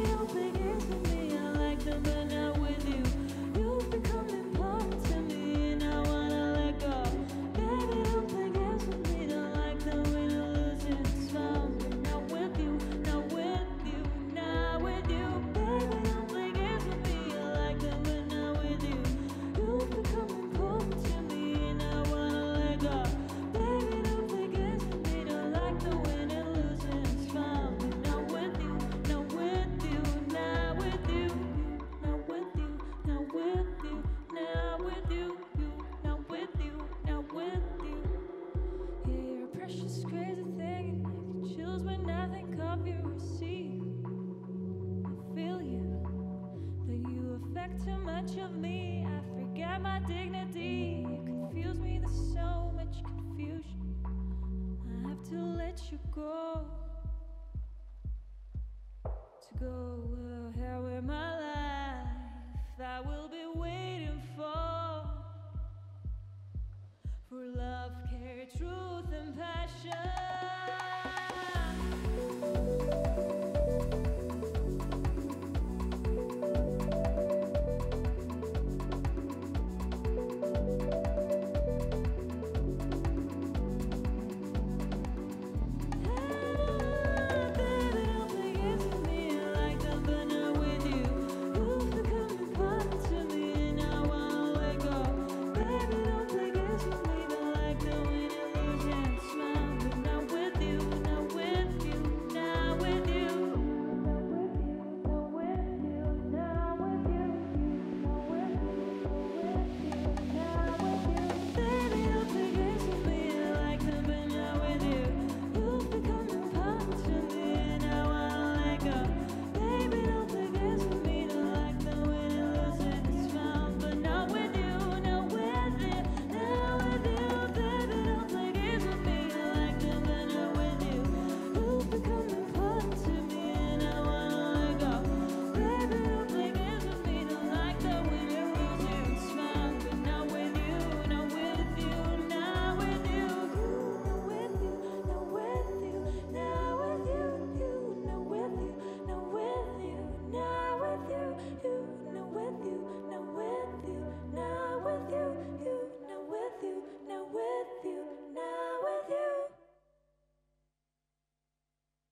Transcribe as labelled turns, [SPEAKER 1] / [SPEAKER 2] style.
[SPEAKER 1] building much of me. I forget my dignity. You confuse me, there's so much confusion. I have to let you go. To go ahead with my life, I will be waiting for. For love, care, truth, and passion.